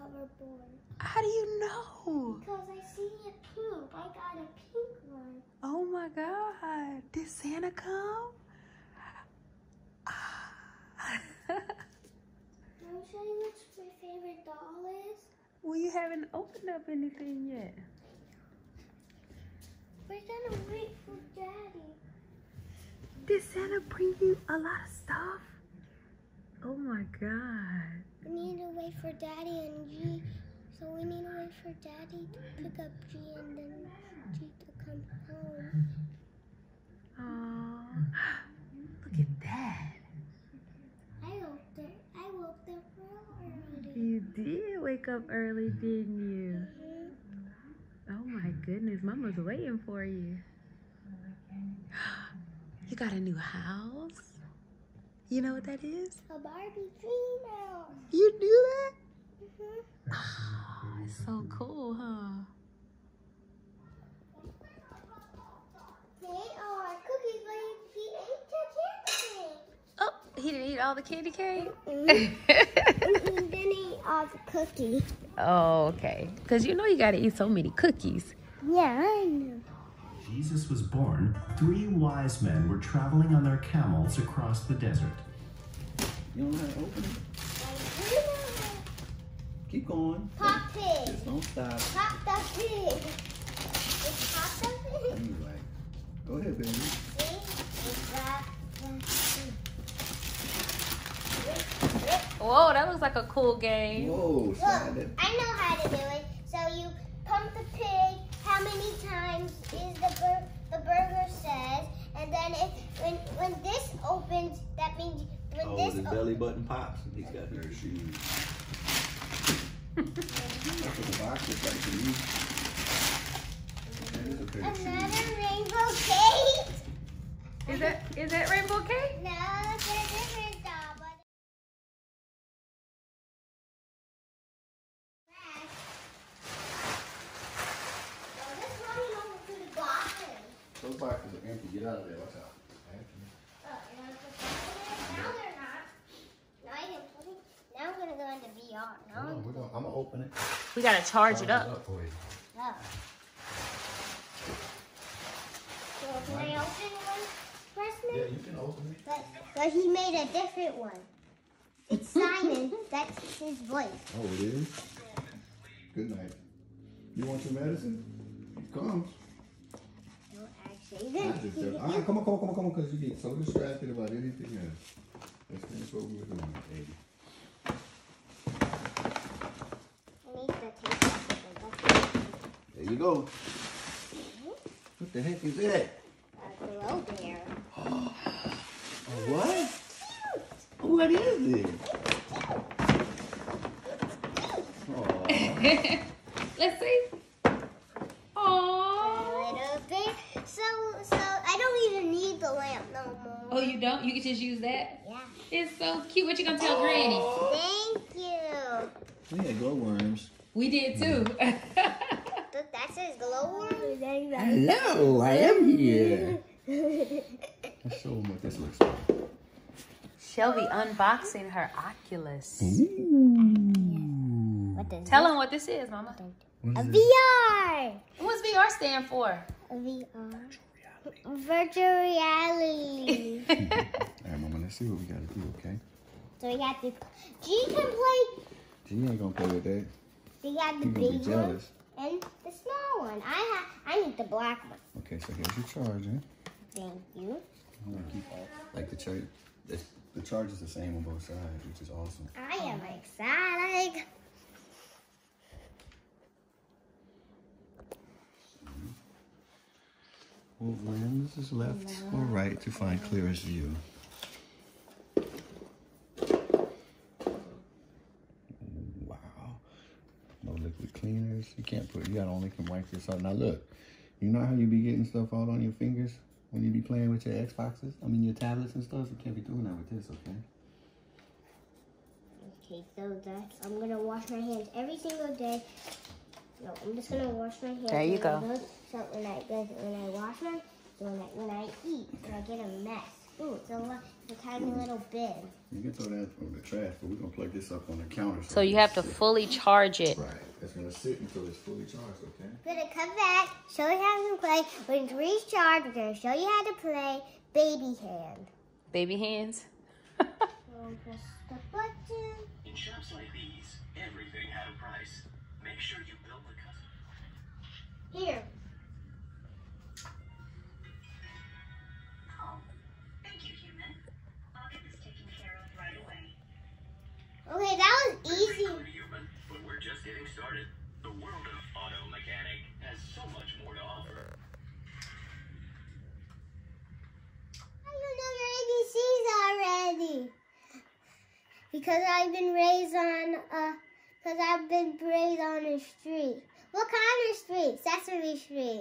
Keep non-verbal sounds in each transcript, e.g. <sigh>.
hoverboard. How do you know? Because I see it pink. I got a pink one. Oh my God. Did Santa come? I'll show you what my favorite doll is. well, you haven't opened up anything yet. We're gonna wait for Daddy. Did Santa bring you a lot of stuff? Oh my God. We need to wait for Daddy and G. So we need to wait for Daddy to pick up G and then G to come home. Oh, look at that. I woke up. I woke up real early. You did wake up early, didn't you? Mm-hmm. Oh my goodness, Mama's waiting for you. <gasps> You got a new house? You know what that is? A Barbie female. You do that? Mhm. Oh, it's so cool, huh? They are cookies, but he ate the candy. Oh, he didn't eat all the candy cane? and <laughs> then he all the cookie. oh, okay. Because you know you got to eat so many cookies. Yeah, I know. Jesus was born, three wise men were traveling on their camels across the desert. You don't know how to open it? Keep going. Pop pig. Just don't stop. Pop the pig. It's pop the pig. Anyway. Go ahead, baby. See? It's that the pig. Whoa, that looks like a cool game. Whoa, Look. I know how to do it. So you pump the pig. How many times is the bur- the burger says, and then if when when this opens, that means when Oh, this the belly button pops. He's got their shoes. That's what the box looks like to me. That is a pair of shoes. another rainbow cake. Is that is that rainbow cake? No, it's a different doll, but. Oh, this running over to the boxes. Those boxes are empty. Get out of there. Watch out. Oh, you want to put that in there? Now they're I didn't put it. Now I'm gonna go into VR. Now on, we're gonna, I'm gonna open it. We gotta charge it up. for you. Oh. So can I open one, Preston? Yeah, you can open it. But, but he made a different one. It's Simon. <laughs> That's his voice. Oh, it is? Good night. You want some medicine? It comes. Ah, come on, come on, come on, come on, because you get so distracted about anything else. Let's finish what we were doing, baby. I need the taste of it. There you go. What the heck is that? A glow bear. A what? What is it? Aw. Let's see. A Aww. little bit. So, so I don't even need the lamp no more. Oh, you don't? You can just use that? Yeah. It's so cute. What you gonna tell Granny? Thank you. We had glowworms. We did too. Look, that says glowworm. Hello, I am here. <laughs> Let's show them what this looks like. Shelby unboxing her Oculus. What does Tell them what this is, Mama. A VR. What's VR stand for? A VR. Virtual reality. All right, Mama, let's see what we gotta do, okay? so we got the. G can play. She ain't gonna play with that. We got the You're gonna be big one and the small one. I have. I need the black one. Okay, so here's your charger. Thank you. I'm keep like the charge. The, the charge is the same on both sides, which is awesome. I am excited. What lens is left or right to find clearest view? Wow. No liquid cleaners. You can't put, you gotta only can wipe this out. Now look, you know how you be getting stuff all on your fingers when you be playing with your Xboxes? I mean your tablets and stuff? You can't be doing that with this, okay? Okay, so that's. I'm gonna wash my hands every single day. No, I'm just gonna wash my hands. There you when I go. go- So when I when I wash my, so when I when I eat, and I get a mess. Ooh, it's a, li- it's a tiny little bin. You can throw that on the trash, but we're gonna plug this up on the counter. So you have to it's fully charge it. Right. It's gonna sit until it's fully charged, okay? We're gonna come back, show you how to play. When it's recharged, we're gonna show you how to play Baby Hand. Baby hands. So press the button. In shops like these, everything had a price. Because I've been raised on uh because I've been raised on a street. What kind of street? Sesame Street.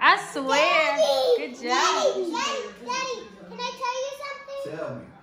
I swear. Daddy! Good job. Daddy, Daddy, Daddy, can I tell you something? Tell me.